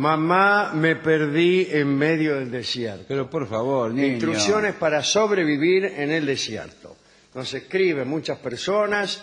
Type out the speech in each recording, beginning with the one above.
Mamá, me perdí en medio del desierto. Pero por favor, niño. Instrucciones para sobrevivir en el desierto. Nos escriben muchas personas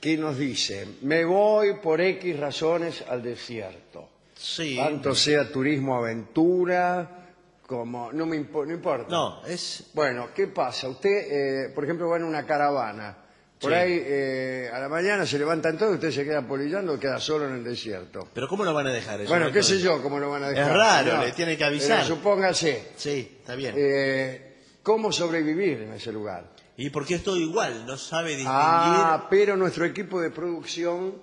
que nos dicen, me voy por X razones al desierto. Sí. Tanto sea turismo aventura, como... No me impo- no importa. No, es... Bueno, ¿qué pasa? Usted, eh, por ejemplo, va en una caravana. Por Sí. ahí eh, a la mañana se levantan todos y usted se queda polillando y queda solo en el desierto. Pero ¿cómo lo van a dejar eso? Bueno, qué sé yo, cómo lo van a dejar. Es raro, le tiene que avisar. Pero supóngase, Sí, está bien. eh, ¿cómo sobrevivir en ese lugar? ¿Y por qué es todo igual? No sabe distinguir... Ah, pero nuestro equipo de producción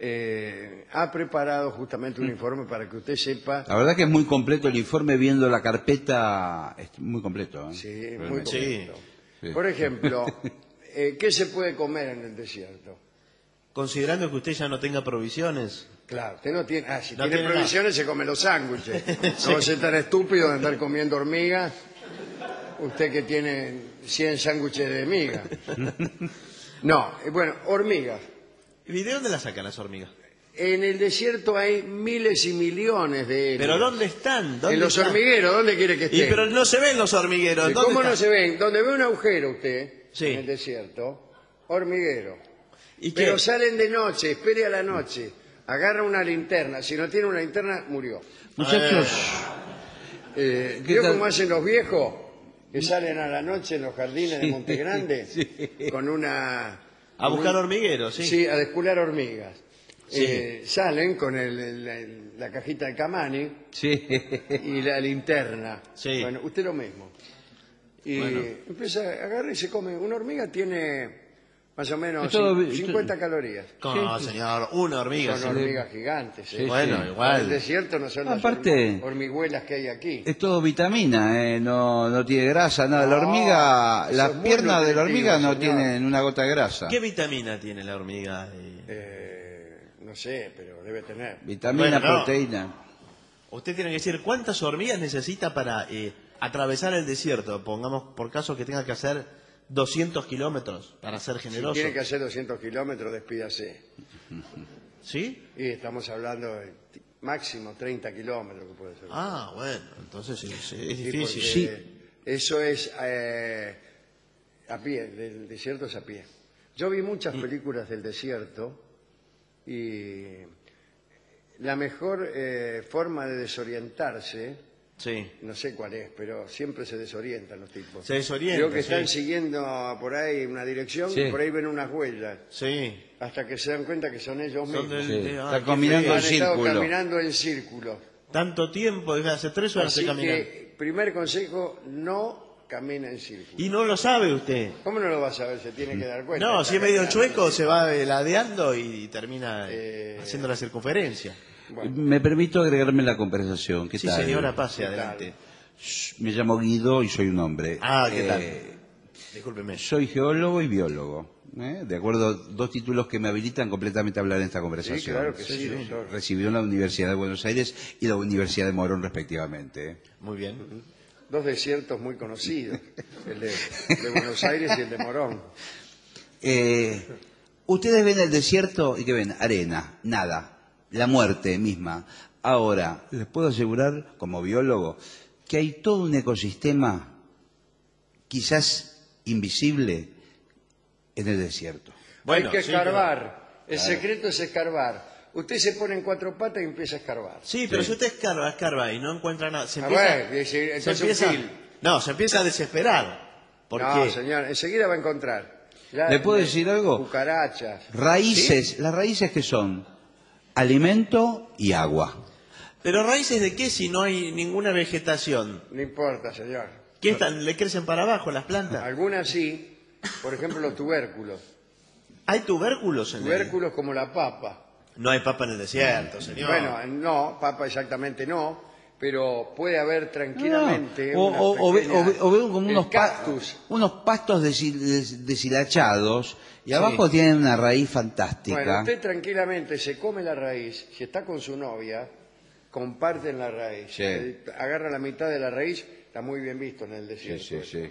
eh, ha preparado justamente Mm. un informe para que usted sepa. La verdad que es muy completo el informe viendo la carpeta. Es muy completo. ¿eh? Sí, muy Realmente. Sí. completo. Sí. Por ejemplo, eh, ¿qué se puede comer en el desierto? Considerando que usted ya no tenga provisiones... Claro, usted no tiene. Ah, si No tiene tiene provisiones se come los sándwiches. No va a ser tan estúpido de andar comiendo hormigas. Usted que tiene 100 sándwiches de miga. No, eh, bueno, hormigas. ¿Y de dónde las sacan las hormigas? En el desierto hay miles y millones de ellas. ¿Pero dónde están? ¿Dónde En los están? hormigueros, ¿dónde quiere que Y estén? pero no se ven los hormigueros. ¿Y ¿dónde ¿Cómo no se ven? Donde ve un agujero usted, Sí. en el desierto, hormiguero. ¿Y qué? Pero salen de noche, espere a la noche, agarra una linterna. Si no tiene una linterna, murió. Muchachos, Eh, ¿Qué ¿Vio tal? cómo hacen los viejos? Que salen a la noche en los jardines de Monte Grande con una... A buscar un- hormigueros, sí. Sí, a descular hormigas. Sí. Eh, salen con el- la cajita de Camani sí. y la linterna. Sí. Bueno, usted lo mismo. Y Bueno. empieza, agarra y se come. Una hormiga tiene más o menos todo cin- vi- 50 calorías. No, señor, una hormiga. Son sí. hormigas gigantes. ¿eh? Sí, Bueno, sí. En el igual. desierto no son las Aparte- horm- hormiguelas que hay aquí. Es todo vitamina, ¿eh? no, no tiene grasa, nada. La hormiga, las piernas de la hormiga no señor. tienen una gota de grasa. ¿Qué vitamina tiene la hormiga? Eh, Eh, no sé, pero debe tener. Vitamina, Bueno, no. proteína. Usted tiene que decir cuántas hormigas necesita para eh, atravesar el desierto. Pongamos por caso que tenga que hacer 200 kilómetros para ser Si generoso. tiene que hacer 200 kilómetros, despídase. ¿Sí? Y estamos hablando de máximo 30 kilómetros que puede ser. Ah, bueno, entonces sí, sí, es Sí, difícil. Sí. Eso es eh, a pie, del desierto es a pie. Yo vi muchas películas del desierto y la mejor eh, forma de desorientarse, Sí. no sé cuál es, pero siempre se desorientan los tipos. Se desorientan, Creo que sí. están siguiendo por ahí una dirección Sí. y por ahí ven unas huellas, Sí. hasta que se dan cuenta que son ellos Son mismos. del- Sí. de- ah, Está qué caminando. Han en estado círculo. caminando en círculo. Tanto tiempo, desde hace tres horas Así caminar. que, primer consejo, no camina en círculo. Y no lo sabe usted. ¿Cómo no lo vas a ver? Se tiene que dar cuenta. No, Está si es medio caminando. chueco, se va ladeando y termina Eh, haciendo la circunferencia. Bueno, Me permito agregarme la conversación. ¿Qué Sí, tal? señora, pase ¿Qué adelante. Shh, Me llamo Guido y soy un hombre. Ah, ¿qué tal? Eh, Discúlpeme. Soy geólogo y biólogo. ¿eh? De acuerdo, dos títulos que me habilitan completamente a hablar en esta conversación. sí, claro que sí, doctor. Recibió en la Universidad de Buenos Aires y la Universidad de Morón, respectivamente. Muy bien. Dos desiertos muy conocidos, el de, de Buenos Aires y el de Morón. Eh, ustedes ven el desierto y que ven arena, nada, la muerte misma. Ahora, les puedo asegurar, como biólogo, que hay todo un ecosistema, quizás invisible, en el desierto. Bueno, Hay que sí, escarbar. El secreto es escarbar. Usted se pone en cuatro patas y empieza a escarbar. Sí, pero Sí. si usted escarba, escarba y no encuentra nada, se A empieza, ver, se gil. no, se empieza a desesperar. ¿Por no, qué? señor, enseguida va a encontrar. Ya- ¿Le puedo decir algo? Cucarachas. Raíces, las raíces que son alimento y agua. Pero raíces de qué si no hay ninguna vegetación? No importa, señor. ¿Qué están? ¿Le crecen para abajo las plantas? Algunas sí, por ejemplo los tubérculos. ¿Hay tubérculos en el... Tubérculos como la papa. No hay papa en el desierto, señor. Bueno, no, papa exactamente no, pero puede haber tranquilamente No, o, o- o ve- pequeñas- o ve- o veo como unos, pa- cactus. unos pastos deshil- des- deshilachados y abajo tienen una raíz fantástica. Bueno, usted tranquilamente se come la raíz, si está con su novia, comparten la raíz. Sí. Eh, Agarra la mitad de la raíz, está muy bien visto en el desierto. sí.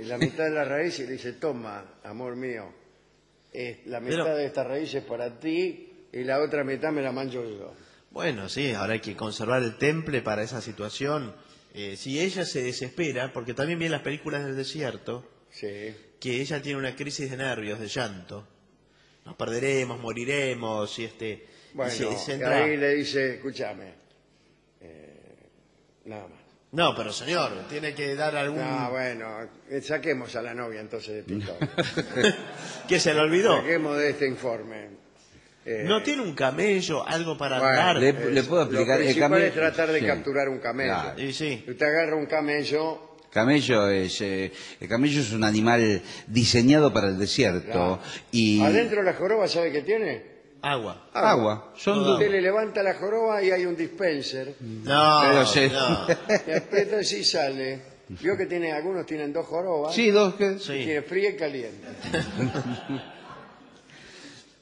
Y La mitad de la raíz y le dice, toma, amor mío, eh, la mitad Pero- de esta raíz es para ti y la otra mitad me la mancho yo. Bueno, sí, ahora hay que conservar el temple para esa situación. Eh, si ella se desespera, porque también vi en las películas del desierto Sí. que ella tiene una crisis de nervios, de llanto. Nos perderemos, moriremos, y este... y Bueno, se- se y entra- ahí le dice, escúchame, eh, nada más. No, pero señor, tiene que dar algún... No, bueno, eh, saquemos a la novia entonces de Pistoia. ¿Qué se le olvidó? Saquemos de este informe. Eh, ¿No tiene un camello, algo para bueno, andar? Le- le puedo explicar, Lo el principal camello- es tratar de sí. capturar un camello. Claro. Y sí. Usted agarra un camello, Camello es, eh, el camello es un animal diseñado para el desierto claro. y adentro de la joroba, ¿sabe qué tiene? Agua. agua. Son dos. Usted le levanta la joroba y hay un dispenser. No, Pero se- no. Le aprieta y sale. Vio que tiene, algunos tienen dos jorobas. Sí, dos que Sí. Tiene fría y caliente.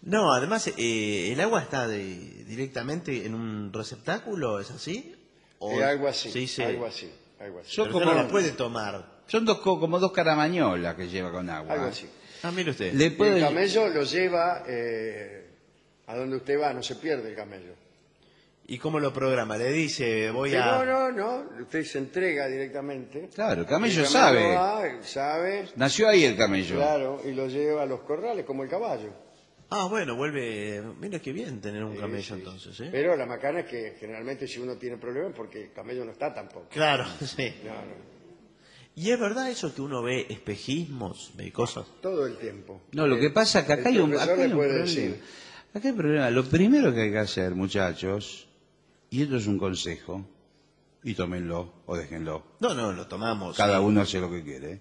No, además, eh, ¿el agua está de- directamente en un receptáculo? ¿Es así? ¿O- Eh, algo así, Sí, sí. algo así, algo así. Son Pero usted como- no la puede tomar. son dos co- como dos caramañolas que lleva con agua. Algo así. Ah, mire usted. Le el camello lo lleva eh, a donde usted va, no se pierde el camello. ¿Y cómo lo programa? Le dice, voy Sí, a... No, no, no, usted se entrega directamente. Claro, el camello El sabe. va, sabe, Nació ahí el camello. claro, y lo lleva a los corrales como el caballo. Ah, bueno, vuelve... Mira qué bien tener un Sí, camello sí. entonces, ¿eh? Pero la macana es que generalmente si uno tiene problemas porque el camello no está tampoco. Claro, sí. No, no, ¿Y es verdad eso que uno ve espejismos, ve cosas? todo el tiempo. No, lo que pasa es que El acá hay un, acá hay un problema. decir. Acá hay un problema. Lo primero que hay que hacer, muchachos, y esto es un consejo, y tómenlo o déjenlo. No, no, lo tomamos. Cada sí. uno hace lo que quiere.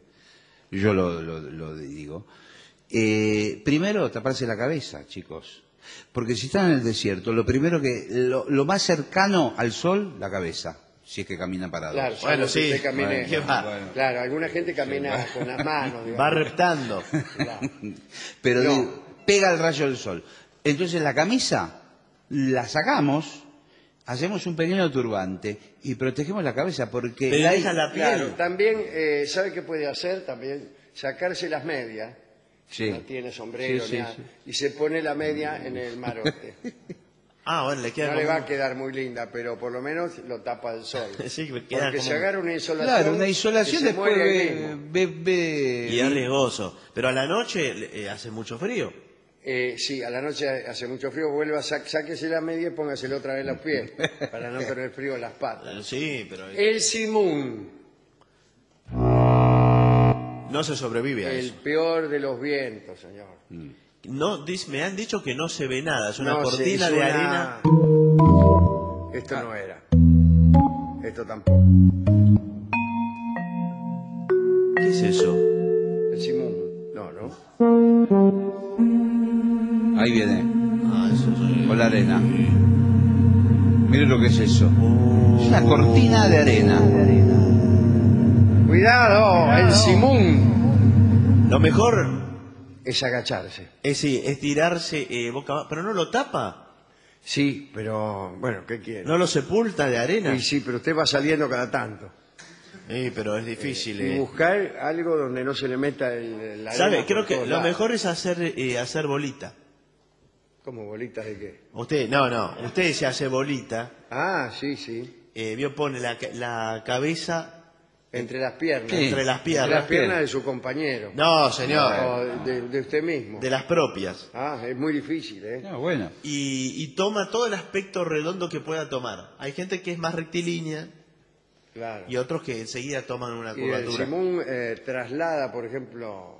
Yo lo, lo- lo digo. Eh, primero, taparse la cabeza, chicos. Porque si están en el desierto, lo primero que, lo, lo más cercano al sol, la cabeza, si es que caminan parados. Claro, Bueno, sí. Claro, alguna gente camina con las manos. digamos. Va reptando. Claro. Pero No. digo, pega el rayo del sol. Entonces la camisa la sacamos, hacemos un pequeño turbante y protegemos la cabeza porque Pero la- deja la piel. Claro, también, eh, ¿sabe qué puede hacer? También sacarse las medias. Sí. No tiene sombrero Sí, ni sí, nada, sí. Y se pone la media en el marote. Ah, bueno, le queda No como le va a quedar muy linda, pero por lo menos lo tapa el sol. Sí, que queda Porque como- se agarra una insolación. Claro, una insolación después ve, mismo. ve- ve- Y es riesgoso. Pero a la noche eh, hace mucho frío. Eh, sí, a la noche hace mucho frío, vuelva, sa- sáquese la media y póngasela otra vez en los pies, para no tener frío en las patas. Sí, pero El simún, no se sobrevive a el eso. peor de los vientos, señor. No, dis- me han dicho que no se ve nada. Es una No, se cortina hizo de una- arena. Esto no era. Esto tampoco. ¿Qué es eso? El simún. No, no. Ahí viene, Ah, eso es... con la arena. Miren lo que es eso. Es una cortina de arena. Cuidado, el simún Lo mejor es agacharse. es, sí, es tirarse eh, boca abajo. Pero no lo tapa. Sí, pero bueno, ¿qué quiere? No lo sepulta de arena. Y sí, pero usted va saliendo cada tanto. Sí, pero es difícil. Y eh. buscar algo donde no se le meta el, la ¿Sabe? arena Creo por que todos lo lados. mejor es hacer, eh, hacer bolita. ¿Cómo bolitas de qué? Usted, no, no. Usted se hace bolita. Ah, sí, sí. Eh, vio, pone la, ca- la cabeza Entre las piernas. Sí. entre las Entre piernas. las piernas de su compañero. No, señor. O de, de usted mismo. De las propias. Ah, es muy difícil, ¿eh? No, bueno. Y, y toma todo el aspecto redondo que pueda tomar. Hay gente que es más rectilínea Claro. y otros que enseguida toman una Y el curvatura. Simón eh, traslada, por ejemplo,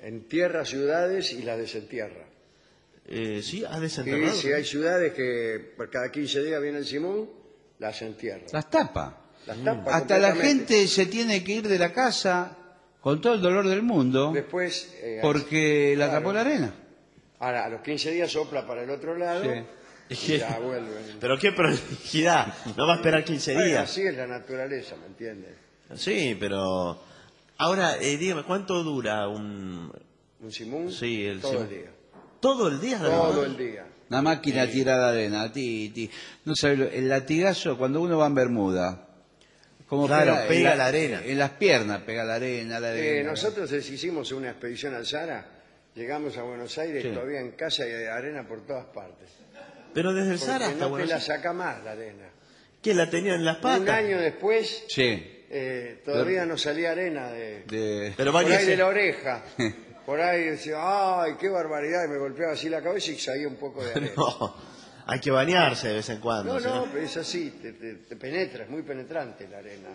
entierra ciudades y las desentierra. Eh, sí, ha Y desenterrado. si hay ciudades que por cada 15 días viene el Simón, las entierra. Las tapa. Las tapa Hasta la completamente. gente se tiene que ir de la casa con todo el dolor del mundo Después, eh, porque la tapó la arena. ahora, a los 15 días sopla para el otro lado Sí. y ya vuelven. Pero qué prolijidad. No va a esperar 15 Bueno, días. así es la naturaleza, ¿me entiendes? Sí, pero... Ahora, eh, dígame, ¿cuánto dura un... Un Simón Sí, el todo Simón. el día. ¿Todo el día? Todo el día. Una máquina tirada de arena, ti, ti. No sabe lo- el latigazo cuando uno va en Bermuda. Como Claro, pega la arena. En las piernas pega la arena, la Eh, arena. nosotros eh, hicimos una expedición al Sahara, llegamos a Buenos Aires, Sí. todavía en casa y hay arena por todas partes. Pero desde el Sahara hasta no te Buenos la Aires. saca más la arena. ¿Qué la tenía en las patas? Un año después Sí. eh, todavía no salía arena de, De... Pero por ahí de la oreja. Por ahí decía, ay, qué barbaridad, y me golpeaba así la cabeza y salía un poco de arena. No, hay que bañarse de vez en cuando. No, ¿sí? no, pero es así, te, te- te penetra, es muy penetrante la arena.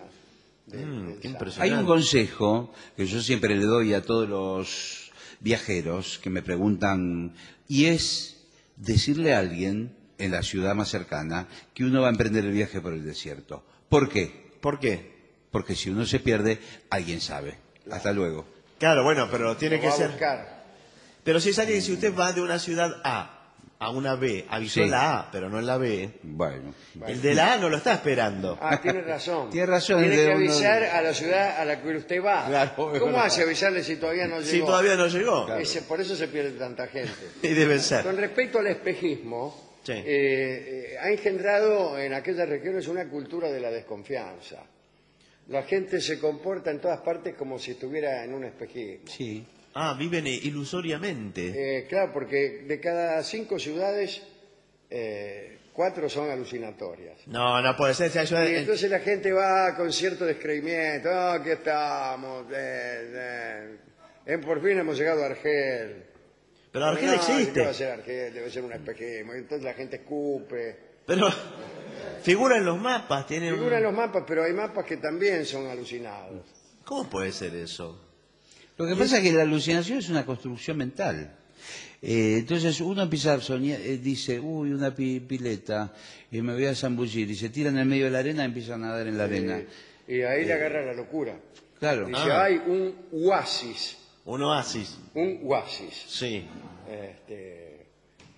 del- Mm, impresionante. Hay un consejo que yo siempre le doy a todos los viajeros que me preguntan, y es decirle a alguien en la ciudad más cercana que uno va a emprender el viaje por el desierto. ¿Por qué? ¿Por qué? Porque si uno se pierde, alguien sabe. Hasta luego. Claro, bueno, pero tiene Lo que ser. buscar. Pero si es alguien, si usted va de una ciudad A a una B, avisó Sí. la A, pero no en la B, Bueno. el de la A no lo está esperando. Ah, tiene razón. Tiene razón, Tiene que uno- avisar a la ciudad a la que usted va. Claro, ¿Cómo hace avisarle si todavía no llegó? Si todavía no llegó. Ese- por eso se pierde tanta gente. Y debe ser. Con respecto al espejismo, Sí. eh, eh, ha engendrado en aquellas regiones una cultura de la desconfianza. La gente se comporta en todas partes como si estuviera en un espejismo. Sí. Ah, viven ilusoriamente. Eh, claro, porque de cada cinco ciudades, eh, cuatro son alucinatorias. No, no puede ser. si Y entonces la gente va con cierto descreimiento. Ah, aquí estamos. eh, eh, eh, por fin hemos llegado a Argel. Pero Argel No, existe. ¿qué va a ser Argel? Debe ser un espejismo. Y entonces la gente escupe. Pero figura en los mapas. Tiene un- Figuran los mapas, pero hay mapas que también son alucinados. ¿Cómo puede ser eso? Lo que pasa es que la alucinación es una construcción mental. Eh, entonces uno empieza a soñar, eh, dice, uy, una pi- pileta, y me voy a zambullir, y se tiran en el medio de la arena y empiezan a nadar en la arena. Eh, y ahí le agarra la locura. Claro. Dice, Ah. hay un oasis. Un oasis. Un oasis. Sí. Este,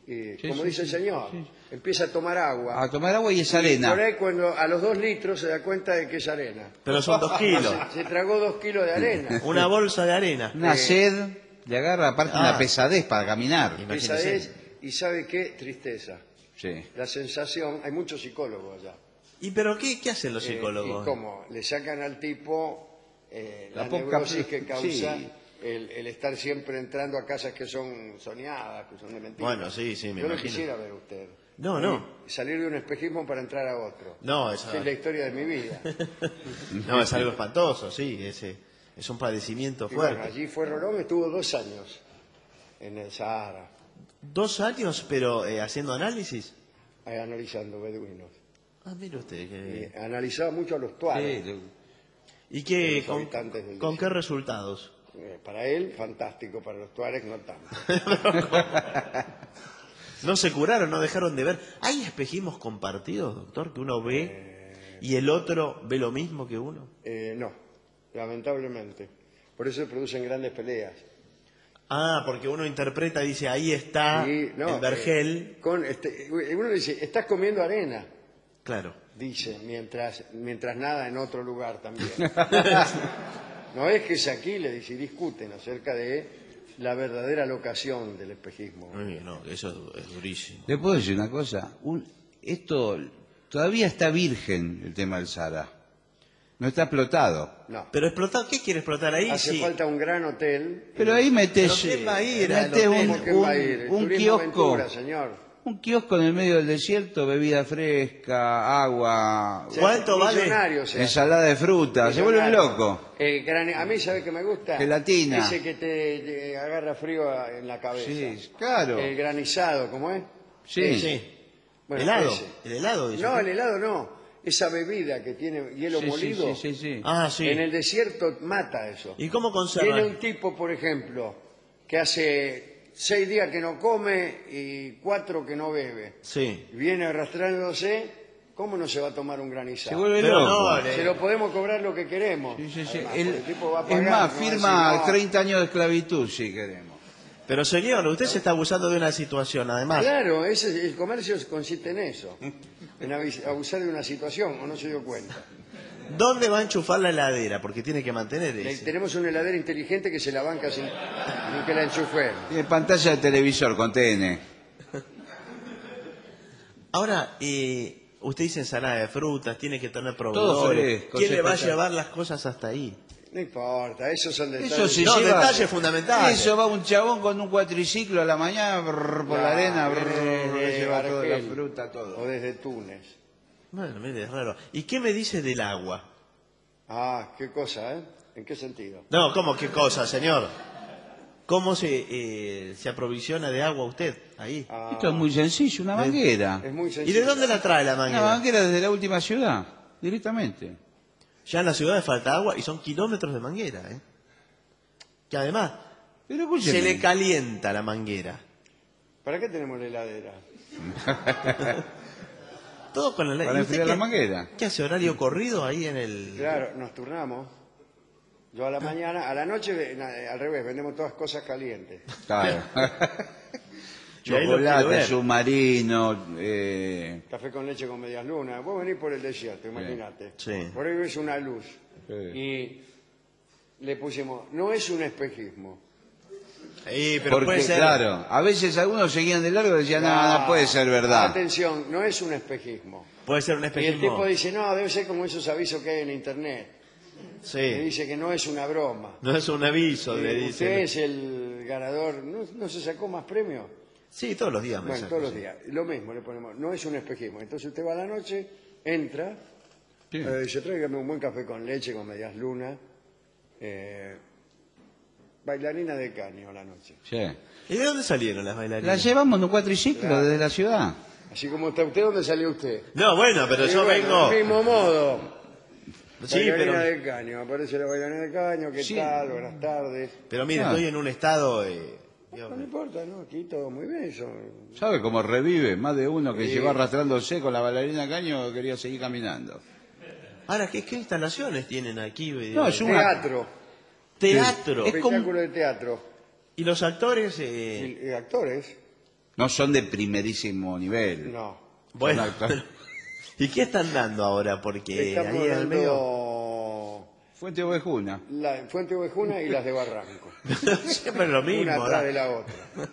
y Sí, como sí, dice el señor, sí. Empieza a tomar agua. A tomar agua y es Y por arena. ahí cuando a los dos litros se da cuenta de que es arena. Pero son dos kilos. Se, se tragó dos kilos de arena. Una bolsa de arena. Una Eh, sed, le agarra aparte Ah. una pesadez para caminar. Imagínese. Es, y sabe qué, tristeza. Sí. La sensación, hay muchos psicólogos allá. ¿Y pero qué, qué hacen los Eh, psicólogos? ¿Y cómo? Le sacan al tipo eh, la, La poca- neurosis que causa sí. el, el estar siempre entrando a casas que son soñadas, que son de mentira. Bueno, sí, sí, me Yo lo imagino. quisiera ver a usted. No, no. Y salir de un espejismo para entrar a otro. No, Esa es la historia de mi vida. No, es algo espantoso, sí. Ese, es un padecimiento Y bueno, fuerte. allí fue Rolón, estuvo dos años en el Sahara, Dos años, pero eh, haciendo análisis. ahí analizando beduinos. Ah, mire usted. Que- analizaba mucho a los tuares. Sí, ¿Y qué, con, qué resultados? Eh, para él, fantástico, para los tuares, no tanto. No se curaron, no dejaron de ver. ¿Hay espejismos compartidos, doctor, que uno ve y el otro ve lo mismo que uno? Eh, no, lamentablemente. Por eso se producen grandes peleas. Ah, porque uno interpreta y dice, ahí está no, el vergel. eh, con este, uno dice, estás comiendo arena, Claro. dice, mientras, mientras nada en otro lugar también. no es que es aquí, le dice, y discuten acerca de la verdadera locación del espejismo. No, eso es durísimo. ¿Le puedo decir una cosa? Un- esto todavía está virgen el tema del Sahara. No está explotado. No, Pero explotar, ¿qué quiere explotar ahí? hace Sí. falta un gran hotel. Pero ahí metes, ¿Pero quién va a ir al metes hotel? un, un turismo kiosco, aventura, señor. Un kiosco en el medio del desierto, bebida fresca, agua, ¿Cuánto vale? millonario, ensalada de fruta, se vuelven Millonario. gran- a mí, ¿sabe que me gusta? Gelatina. Ese que te, te agarra frío a- en la cabeza. Sí, claro. El granizado, ¿cómo es? Sí. Sí. Bueno, helado. ese. El helado. dice No, el helado no. Esa bebida que tiene hielo Sí, sí, molido. sí, sí, sí. Ah, sí. En el desierto mata eso. ¿Y cómo conservan? Tiene un tipo, por ejemplo, que hace seis días que no come y cuatro que no bebe. Sí. Viene arrastrándose, ¿cómo no se va a tomar un Se granizado? vuelve Pero loco. no, le- Se lo podemos cobrar lo que queremos. Sí, sí, sí. Además, El- tipo va a es pagar, más, no va a decir, firma "No". 30 años de esclavitud si queremos. Pero señor, usted se está abusando de una situación, además. Claro, ese, el comercio consiste en eso, en abusar de una situación, o no se dio cuenta. ¿Dónde va a enchufar la heladera? Porque tiene que mantener Le- ese. tenemos una heladera inteligente que se la banca sin, sin que la enchufe. Tiene pantalla de televisor con TN. Ahora, eh, usted dice ensalada de frutas, tiene que tener proveedores. fresco, ¿Quién se le va a pasa. llevar las cosas hasta ahí? No importa, esos son detalles. Eso se No, lleva- detalles fundamentales. Eso va un chabón con un cuatriciclo a la mañana brrr, por la arena, brrr, desde lleva toda la fruta, O todo. desde Túnez. Bueno, mire, es raro. ¿Y qué me dice del agua? Ah, qué cosa, ¿eh? ¿En qué sentido? No, ¿cómo qué cosa, señor? ¿Cómo se, eh, se aprovisiona de agua usted ahí? Ah, Esto es muy sencillo, una manguera. es muy ¿Y sencillo. de dónde la trae la Una manguera? manguera desde la última ciudad, directamente. Ya en la ciudad falta agua y son kilómetros de manguera, ¿eh? Que además Pero se le calienta la manguera. ¿Para qué tenemos la heladera? Todo con la Para ¿Y usted enfriar la qué- manguera. ¿Qué hace horario corrido ahí en el...? Claro, nos turnamos. Yo a la mañana, a la noche, na- al revés, vendemos todas cosas calientes. Claro. Chocolate, submarino, eh, Café con leche con medias lunas. Vos venís por el desierto, imagínate. Sí. Por ahí ves una luz. Sí. Y le pusimos, no es un espejismo. Sí, pero porque puede ser... claro, a veces algunos seguían de largo y decían, no, no puede ser verdad. Atención, no es un espejismo. Puede ser un Y el espejismo. tipo dice, no, debe ser como esos avisos que hay en internet. Le Sí. dice que no es una broma. No es un aviso, le Eh, Usted es el ganador, ¿no, no se sacó más premios? Sí, todos los días me Bueno, saco, todos los sí. días. Lo mismo le ponemos, no es un espejismo. Entonces usted va a la noche, entra, Sí. eh, dice, tráigame un buen café con leche, con medias lunas, eh, bailarina de caño a la noche. Sí. ¿Y de dónde salieron las La bailarinas? llevamos en un cuatriciclo Claro. desde la ciudad. Así como está usted, ¿dónde salió usted? No, bueno, pero Y yo bueno, vengo... Del mismo modo. Sí, bailarina pero, de caño, aparece la bailarina de caño, ¿qué Sí. tal? Buenas tardes. pero mire, Ah. estoy en un estado... eh, No, no importa, ¿no? Aquí todo muy bien. Eso. ¿Sabe cómo revive? Más de uno que Sí. llegó arrastrándose con la bailarina caño quería seguir caminando. Ahora, ¿qué, qué instalaciones tienen aquí? No, es una- Teatro, Teatro. Es como- espectáculo de teatro. ¿Y los actores? eh, Y, y actores, No son de primerísimo nivel. no. Bueno, Son actores. ¿y qué están dando ahora? Porque Estamos ahí en el medio... dando Fuente Ovejuna. la Fuente Ovejuna y las de Barranco. Siempre lo mismo. una atrás ¿verdad? de la otra.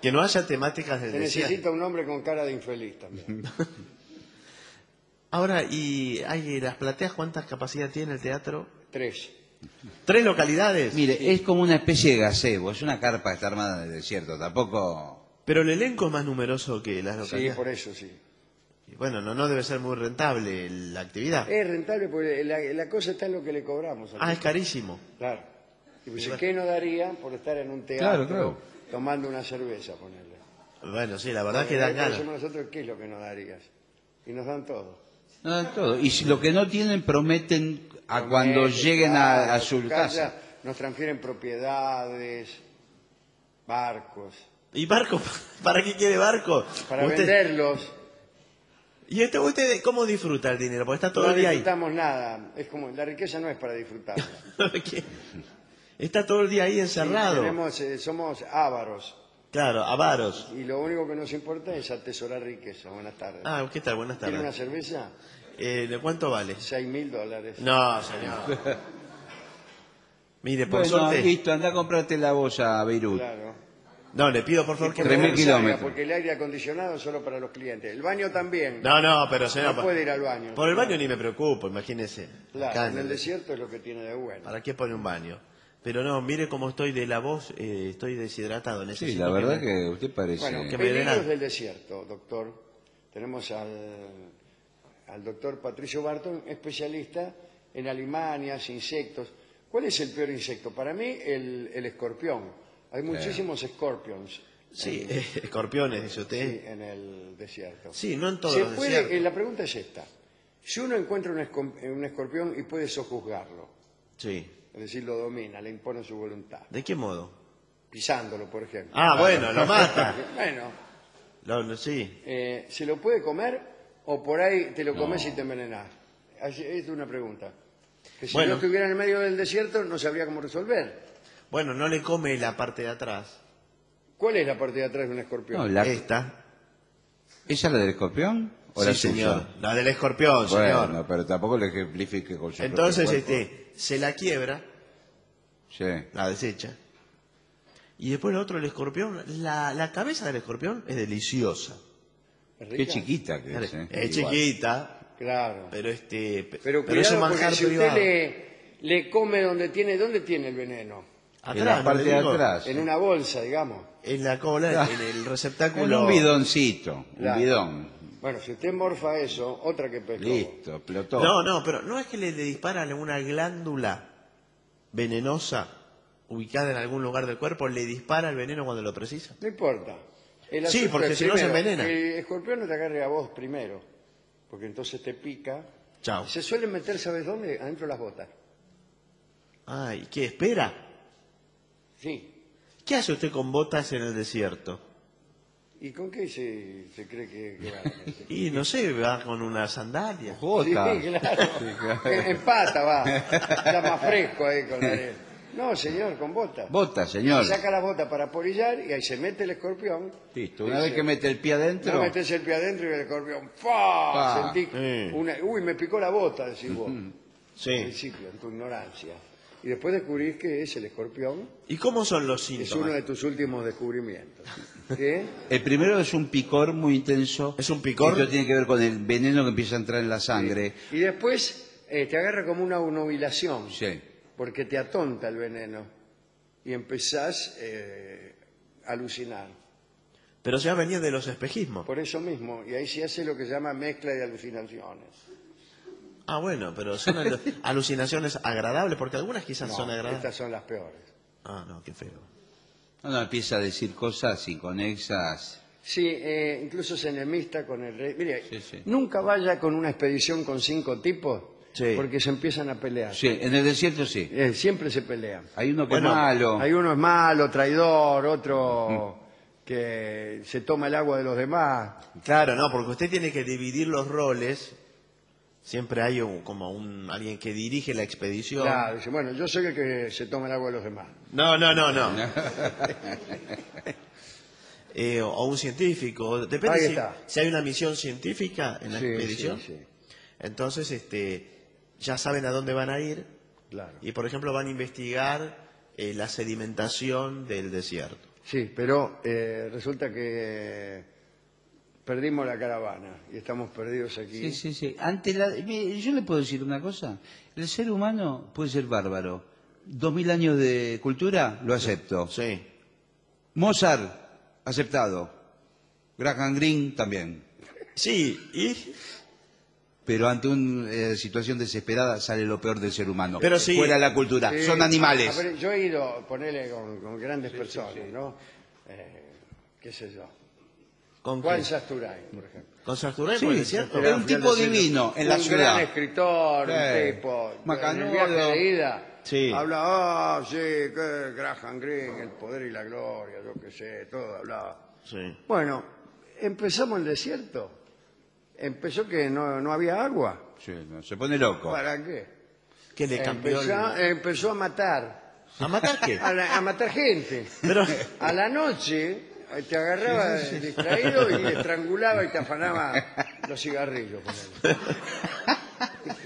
Que no haya temáticas del Se desierto. necesita un hombre con cara de infeliz también. Ahora, ¿y hay las plateas cuántas capacidad tiene el teatro? Tres. ¿Tres localidades? Mire, es como una especie de gazebo, es una carpa que está armada en el desierto, tampoco... Pero el elenco es más numeroso que las Sí, localidades. por eso sí. Y Bueno, no, no debe ser muy rentable la actividad. Es rentable porque la, la cosa está en lo que le cobramos. Ah, es carísimo. Claro. Y dice, ¿qué no daría por estar en un teatro Claro, claro. tomando una cerveza, ponerle? Bueno, sí, la verdad que dan ganas. nosotros, ¿qué es lo que no darías? Y nos dan todo. No todo. Y si lo que no tienen prometen a cuando lleguen a, su casa. Nos transfieren propiedades, barcos, ¿Y barco? ¿Para qué quiere barco? para Usted- venderlos. ¿Y este, usted cómo disfruta el dinero? Porque está todo no el día ahí. disfrutamos nada. Es como, la riqueza no es para disfrutarla. ¿Qué? está todo el día ahí encerrado. Tenemos, eh, somos ávaros Claro, avaros. y lo único que nos importa es atesorar riqueza. Buenas tardes. Ah, ¿qué tal? Buenas ¿Tiene una tardes. cerveza? Eh, ¿De cuánto vale? Seis mil dólares. No, señor. Mire, por Bueno, suerte... listo, anda a comprarte la voz a Beirut. Claro. No, le pido por favor que... Por Tres me- mil favor, salga, kilómetros. Porque el aire acondicionado es solo para los clientes. El baño también. No, no, pero señor... No puede ir al baño. Por el baño ni me preocupo, imagínese. Claro, Acá en el el- desierto es lo que tiene de bueno. ¿Para qué pone un baño? Pero no, mire cómo estoy de la voz, eh, estoy deshidratado. Sí, Necesito la verdad me- que usted parece... Bueno, que me peligros del desierto, doctor. Tenemos al, al doctor Patricio Barton, especialista en alimañas, insectos. ¿Cuál es el peor insecto? Para mí, el, el escorpión. Hay muchísimos scorpions Sí, eh, escorpiones, dice usted. sí, en el desierto. Sí, no en todos Se los desiertos. eh, la pregunta es esta. Si uno encuentra eh, un escorpión y puede sojuzgarlo, Sí. Es decir, lo domina, le impone su voluntad, ¿De qué modo? pisándolo, por ejemplo. Ah, bueno, lo mata. Bueno, Lo- lo- sí. eh, ¿se lo puede comer o por ahí te lo comes y te envenenás? Así- Es una pregunta. Que si Bueno. no estuviera en el medio del desierto no sabría cómo resolver. Bueno, no le come la parte de atrás. ¿Cuál es la parte de atrás de un escorpión? No, la- Esta. ¿Esa es la del escorpión? ¿O Sí, señor. La del escorpión, señor. Bueno, pero tampoco le ejemplifique con su Entonces, propio cuerpo. este, se la quiebra, Sí. la desecha. Y después lo otro, el escorpión, la, la cabeza del escorpión es deliciosa. ¿Es Qué rica? chiquita que es, ¿eh? Es Igual. chiquita, Claro. pero este, Pero pero es un cuidado porque manjar si usted privado. le, le come donde tiene, ¿dónde tiene el veneno? en la ¿no parte le de digo? atrás. En una bolsa, digamos. En la cola, en el En receptáculo. un bidoncito, Claro. un bidón. Bueno, si usted morfa eso, otra que pescó. Listo, explotó. No, no, pero no es que le, le disparan una glándula venenosa ubicada en algún lugar del cuerpo, le dispara el veneno cuando lo precisa. No importa. El Sí, porque si no se envenena. El escorpión no te agarre a vos primero, porque entonces te pica. Chao. Se suelen meter, ¿sabes dónde? Adentro de las botas. Ay, ¿qué espera? Sí. ¿Qué hace usted con botas en el desierto? ¿Y con qué se, se cree que, que va? Y no sé, va con una sandalia. Jota. Sí, claro. En, en pata va. Está más fresco ahí con la arena. No, señor, con botas. Bota, señor. Saca la bota para polillar y ahí se mete el escorpión. Listo, una vez se- que mete el pie adentro, No metes el pie adentro y el escorpión. ¡Fa! Sentí Sí. una- Uy, me picó la bota, decís vos. Al Sí. principio, en tu ignorancia. Y después descubrís que es el escorpión. ¿Y cómo son los Es uno síntomas? de tus últimos descubrimientos. ¿Qué? el primero es un picor muy intenso. ¿Es un picor? Esto tiene que ver con el veneno que empieza a entrar en la sangre. Y después eh, te agarra como una nubilación. Sí. Porque te atonta el veneno. Y empezás eh, a alucinar. Pero ya venía de los espejismos. Por eso mismo. Y ahí se hace lo que se llama mezcla de alucinaciones. Ah, bueno, pero son alu- alucinaciones agradables, porque algunas quizás No, son agradables. estas son las peores. Ah, no, qué feo. No, no, empieza a decir cosas inconexas. Sí, eh, incluso es enemista con el rey. Mire, Sí, sí. nunca vaya con una expedición con cinco tipos Sí. porque se empiezan a pelear. Sí, en el desierto sí. Eh, siempre se pelean. Hay uno que Bueno, es malo. Hay uno es malo, traidor, otro que se toma el agua de los demás. Claro, no, porque usted tiene que dividir los roles. Siempre hay un- como un alguien que dirige la expedición. Claro, dice, bueno, yo soy el que se toma el agua de los demás. No, no, no, no. Eh, o un científico. Depende Ahí si, está. si hay una misión científica en la Sí, expedición. sí, sí. Entonces, este, ya saben a dónde van a ir Claro. y, por ejemplo, van a investigar eh, la sedimentación del desierto. Sí, pero eh, resulta que perdimos la caravana y estamos perdidos aquí. Sí, sí, sí. Ante la... Yo le puedo decir una cosa. El ser humano puede ser bárbaro. Dos mil años de cultura, lo acepto. Sí. Mozart, aceptado. Graham Greene, también. Sí, y Pero ante una situación desesperada sale lo peor del ser humano. Pero sí. Fuera la cultura. Sí, Son animales. a ver, yo he ido, ponerle con, con grandes personas, ¿no? Eh, ¿Qué sé yo? Con, Juan? Sasturain, por ejemplo. con Sarturé, Sí, por el desierto. Era un tipo divino en la un ciudad. gran escritor, Sí. un tipo. Macanudo. Sí. Habla, ah, sí, que Graham Greene, el poder y la gloria, yo qué sé, todo hablaba. Sí. Bueno, empezamos el desierto. Empezó que no, no había agua. Sí, no, se pone loco. ¿Para qué? Que le cambió el- Empezó, empezó a matar. ¿A matar qué? A, la- a matar gente. Pero, A la noche te agarraba distraído y estrangulaba y te afanaba los cigarrillos.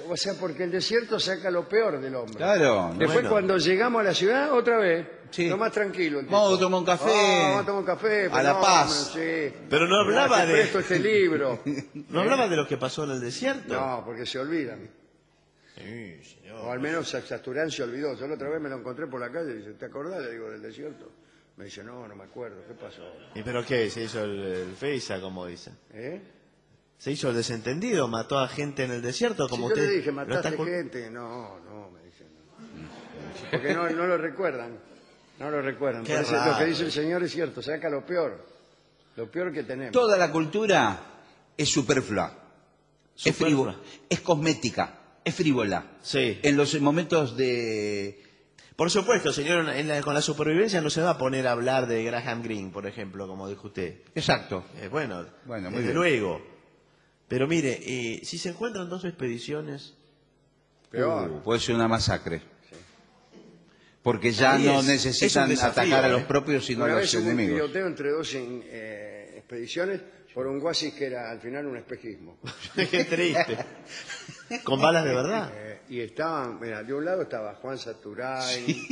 O sea, porque el desierto saca lo peor del hombre. Claro. Después Bueno. cuando llegamos a la ciudad, otra vez, Sí. lo más tranquilo. el Vamos a tomar un café. Oh, vamos a tomar un café. A La Paz. Sí. Pero no hablaba Te de- este libro. ¿no hablaba de lo que pasó en el desierto? No, porque se olvidan. Sí, señor. O al menos Sasturán se olvidó. Yo la otra vez me lo encontré por la calle y dice, ¿te acordás? Le digo, del desierto. Me dice, no, no me acuerdo. ¿Qué pasó? ¿Y pero qué? Se hizo el, el feisa, como dicen. ¿Eh? Se hizo el desentendido, mató a gente en el desierto, como si yo usted. le dije, mataste está gente. No, no, me dicen. no. Porque no, no lo recuerdan. No lo recuerdan. Qué lo que dice el Señor es cierto. Saca lo peor. Lo peor que tenemos. Toda la cultura es superflua. Es, Superflua. frivo- es cosmética. Es frívola. Sí. En los momentos de... Por supuesto, señor, en la- con la supervivencia no se va a poner a hablar de Graham Greene, por ejemplo, como dijo usted. Exacto. Eh, bueno, Bueno, muy desde bien. luego. Pero mire, eh, si se encuentran dos expediciones, Peor. Uh, puede ser una masacre. Porque ya Ahí no es- necesitan es un desafío, atacar a ¿eh? los propios, sino a los hubo un enemigos. tiroteo entre dos en, eh, expediciones por un guasis que era al final un espejismo. qué triste. Con balas de verdad. Eh, y estaban, mira, de un lado estaba Juan Saturay,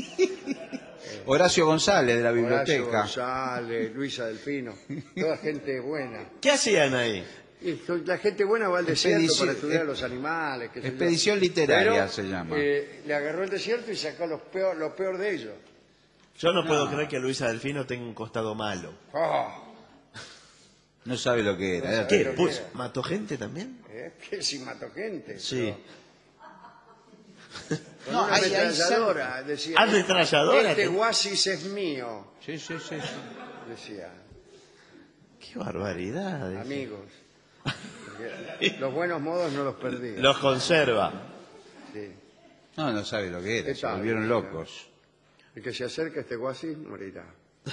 Horacio González de la Horacio biblioteca. González, Luisa Delfino, toda gente buena. ¿Qué hacían ahí? Y la gente buena va al desierto para estudiar ex- los animales. qué sé yo. expedición literaria Pero, se llama. eh, le agarró el desierto y sacó los peor, lo peor de ellos. Yo no, puedo creer que Luisa Delfino tenga un costado malo. Ah, No sabe lo que era. era ¿Qué? Pero Pues, qué. ¿Mató gente también? ¿eh? Que si mató gente. Sí. pero Con No, una hay- hay ametralladora, decía. ¿Ametralladora? Este oasis es mío, Sí, sí, sí. sí. decía. Qué barbaridad. Amigos. Porque Los buenos modos no los perdí. Los conserva. Sí. No, no sabe lo que era. ¿Qué Se tal? volvieron locos. El que se acerca a este oasis morirá.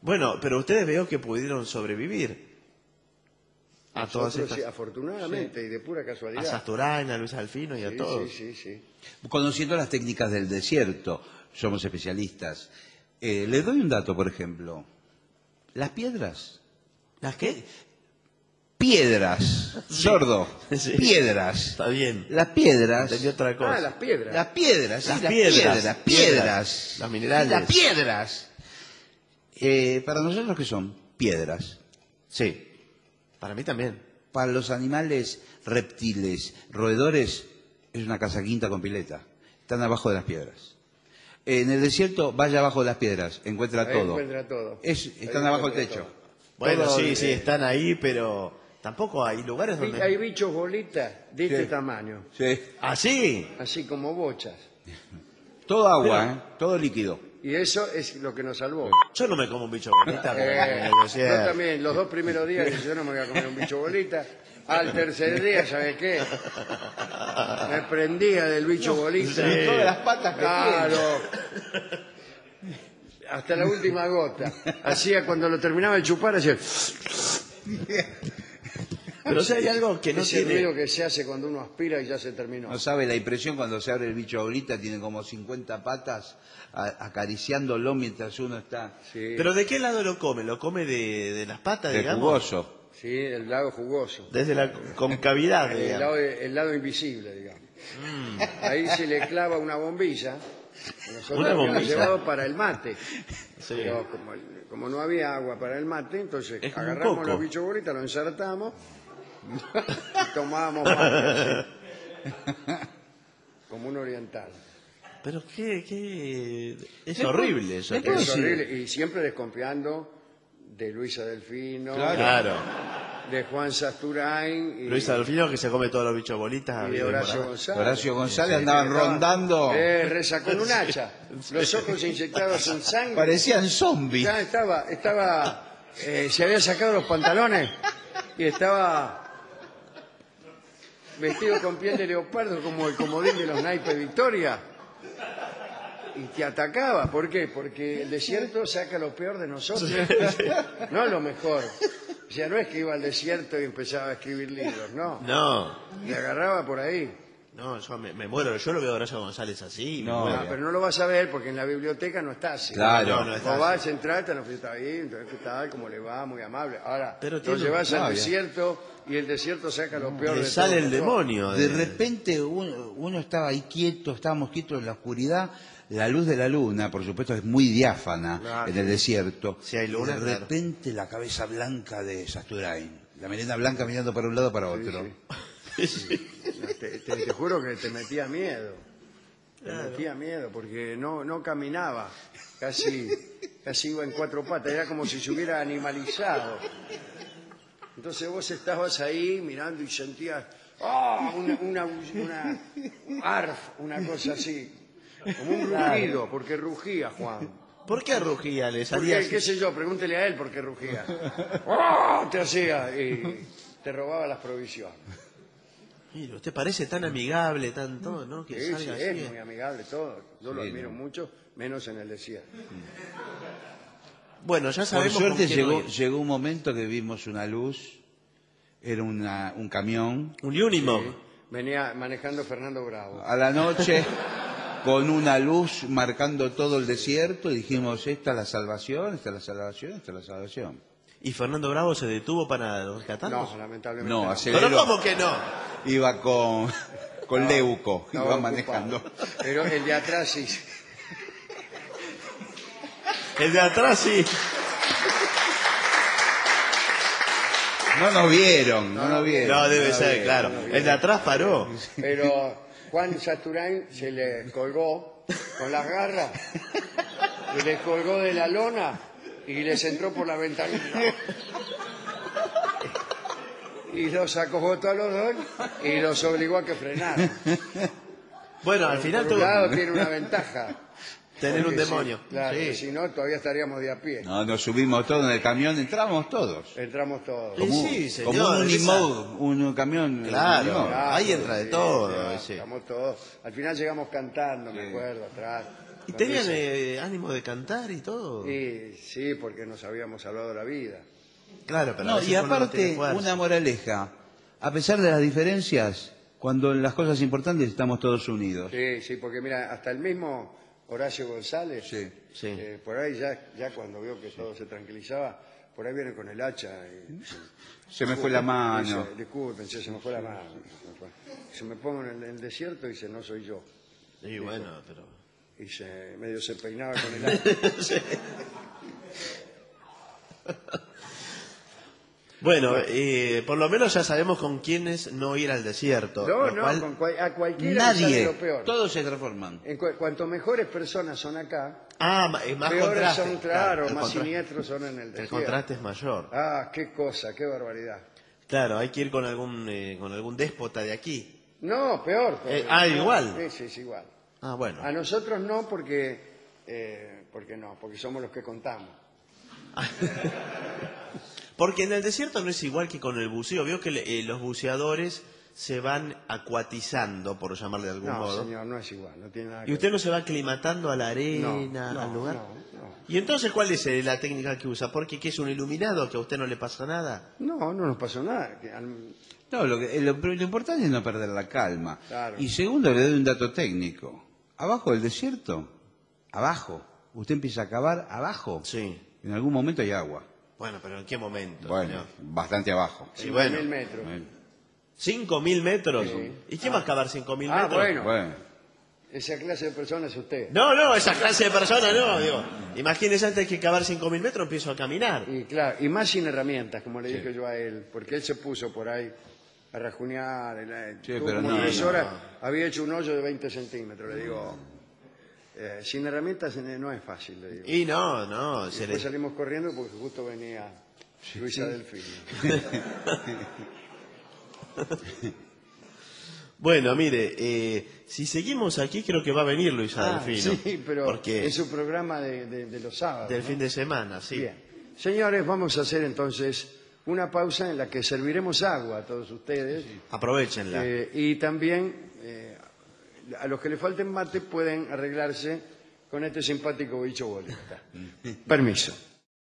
Bueno, pero ustedes veo que pudieron sobrevivir a todas estas... sí, afortunadamente y de pura A casualidad. Sasturain, a Luis Alfino y a todos. sí, sí, sí. Conociendo las técnicas del desierto, somos especialistas. Eh, le doy un dato, por ejemplo. Las piedras. ¿Las qué? Piedras. Sordo. Sí. Piedras. Está bien. Las piedras. Entendí otra cosa. Ah, las piedras. Las piedras, Las las piedras, piedras, piedras, piedras. las minerales. Las piedras. Eh, para nosotros, ¿qué son? Piedras. Sí. Para mí también. Para los animales reptiles, roedores, es una casa quinta con pileta. Están abajo de las piedras. En el desierto, vaya abajo de las piedras, encuentra Ahí todo. encuentra todo. Es- Ahí están abajo del techo. todo. Bueno, Todo, sí, sí, están ahí, pero tampoco hay lugares donde... Hay bichos bolitas de este tamaño, Sí. ¿Ah, sí? así como bochas. Todo agua, ¿eh? todo líquido. Y eso es lo que nos salvó. Yo no me como un bicho pero en Eh, yo también, los dos primeros días dije, yo no me voy a comer un bicho bolita. Al tercer día, ¿sabes qué? Me prendía del bicho bolita. Sí. Todas las patas que Claro. Hasta la última gota. Hacía cuando lo terminaba de chupar, hacía Pero si hay algo que no ese ruido tiene... que se hace cuando uno aspira y ya se terminó. No sabe la impresión cuando se abre el bicho bolita, tiene como 50 patas a- acariciándolo mientras uno está Sí, ¿Pero de qué lado lo come? ¿Lo come de, de las patas, de digamos? jugoso. sí, el lado jugoso. Desde la concavidad, El digamos. lado, el lado invisible, digamos. Ahí se le clava una bombilla. Nosotros Una habíamos bombilla. llevado para el mate. Sí. Pero como, como no había agua para el mate, entonces Es como un agarramos coco. los bichos bolitas, lo ensartamos tomábamos mate. así. Como un oriental. Pero qué, qué... Es horrible eso. ¿Me puedo Es horrible. Y siempre desconfiando de Luisa Delfino, Claro. de Juan Sasturain y, Luis Alfino que se come todos los bichos bolitas. y de Horacio. González. Horacio González andaban rondando. Eh, reza con un hacha. Los ojos inyectados en sangre. Parecían zombies. Ya estaba, estaba, eh, se había sacado los pantalones y estaba vestido con piel de leopardo como el comodín de los naipes Victoria. Y te atacaba. ¿Por qué? Porque el desierto saca lo peor de nosotros. No lo mejor. O sea, no es que iba al desierto y empezaba a escribir libros, no. No, Le agarraba por ahí. no, yo me, me muero. Yo lo veo a Horacio González así. y No. muero. Ah, pero no lo vas a ver porque en la biblioteca no está así. Claro. No, no está O vas, te lo está ahí, entonces qué tal, cómo le va, muy amable. Ahora, Pero lo llevas al desierto y el desierto saca lo peor Le de sale todo el demonio. De repente uno, uno estaba ahí quieto, estábamos quietos en la oscuridad. La luz de la luna, por supuesto, es muy diáfana Claro. en el desierto. Si hay luna, y de claro. repente la cabeza blanca de Sasturain. La melena blanca mirando para un lado para otro. Te, te- te juro que te metía miedo. Te metía miedo porque no, no caminaba. Casi, casi iba en cuatro patas. Era como si se hubiera animalizado. Entonces vos estabas ahí mirando y sentías ¡ah! una, una, una arf, una cosa así. Como un rugido, porque rugía Juan. ¿Por qué rugía? Le salía Porque, qué así? sé yo, pregúntele a él por qué rugía. ¡Ah! Te hacía y te robaba las provisiones. Mire, usted parece tan amigable, tan todo, ¿no? Que Sí, sí, salga así. es muy amigable todo. Yo lo Sí, admiro ¿no? mucho, menos en el desierto. Bueno, ya Por sabemos con suerte llegó, llegó un momento que vimos una luz. Era una- un camión. Un Unimog. Venía manejando Fernando Bravo. A la noche, con una luz marcando todo el desierto, y dijimos, esta es la salvación, esta es la salvación, esta es la salvación. ¿Y Fernando Bravo se detuvo para rescatarnos? No, lamentablemente. No, no. aceleró. ¿Pero cómo que no? Iba con, con Leuco, Estaba iba ocupado. manejando. Pero el de atrás sí. El de atrás sí. No nos vieron, no nos vieron. No, debe ser, vieron. claro. El de atrás paró. Pero Juan Saturán se le colgó con las garras y les colgó de la lona y les entró por la ventanilla. Y los acojotó a los dos y los obligó a que frenaran. Bueno, al final Por un lado tiene una ventaja. Tener un si- demonio. claro, Sí. si no todavía estaríamos de a pie. No, nos subimos todos en el camión, entramos todos. Entramos todos. Sí, sí, señor, como un Unimog, un camión. Claro. Ahí entra de sí, todo, ese. Estamos todos. Al final llegamos cantando, me acuerdo, atrás. ¿Y tenían eh, ánimo de cantar y todo? Y sí, porque nos habíamos salvado la vida. Claro, pero No, y no aparte, una moraleja. A pesar de las diferencias, cuando en las cosas importantes estamos todos unidos. Sí, sí, porque mira, hasta el mismo Horacio González, Sí, sí. eh, por ahí ya, ya cuando vio que todo se tranquilizaba, por ahí viene con el hacha. Y, Se me fue la mano. Dice, Disculpen, se me fue la mano. se me pongo en el, en el desierto y dice, no soy yo. Y bueno, pero... Y se, medio se peinaba con el hacha. Bueno, eh, por lo menos ya sabemos con quiénes no ir al desierto. No, lo no, cual- con cual- a cualquiera sale Nadie. lo peor. Todos se transforman. En cu- cuanto mejores personas son acá, Ah, es más peores contraste. son, claro, el más siniestros son en el El desierto. contraste es mayor. Ah, qué cosa, qué barbaridad. Claro, hay que ir con algún eh, con algún déspota de aquí. No, peor. Eh, ah, igual. Sí, sí, es igual. Ah, bueno. A nosotros no, porque, eh, porque no, porque somos los que contamos. Porque en el desierto no es igual que con el buceo. Veo que le- eh, los buceadores se van acuatizando, por llamarle de algún No, modo. señor, no es igual, no tiene nada que Y usted no se va aclimatando a la arena, No, no, al lugar. no, no. ¿Y entonces cuál es eh, la técnica que usa? Porque ¿qué es un iluminado? ¿Que a usted no le pasa nada? No, no nos pasó nada. que al- No, lo, que- lo- lo importante es no perder la calma. Claro. Y segundo, le doy un dato técnico. Abajo del desierto, abajo, usted empieza a cavar abajo. Sí. En algún momento hay agua. Bueno, pero ¿en qué momento? Bueno, señor? bastante abajo. Sí, bueno. mil metros. ¿Cinco mil metros? Sí. ¿Y quién va a cavar cinco mil Ah, metros? bueno. bueno. Esa clase de persona es usted. No, no, esa clase de persona no, digo. Imagínese antes que cavar cinco mil metros empiezo a caminar. Y claro, y más sin herramientas, como le dije yo a él, porque él se puso por ahí a rajunear. Sí, pero como no, tres no. horas, había hecho un hoyo de 20 centímetros, le digo. Eh, sin herramientas no es fácil, le digo. Y no, no, se Después le... salimos corriendo porque justo venía Luisa Delfino. Bueno, mire, eh, si seguimos aquí creo que va a venir Luisa Ah, Delfino. sí, pero Porque es su programa de, de- de los sábados. del ¿no? fin de semana, sí. Bien. Señores, vamos a hacer entonces una pausa en la que serviremos agua a todos ustedes. Aprovechenla. Eh, y también a los que le falten mate pueden arreglarse con este simpático bicho bolita. Permiso.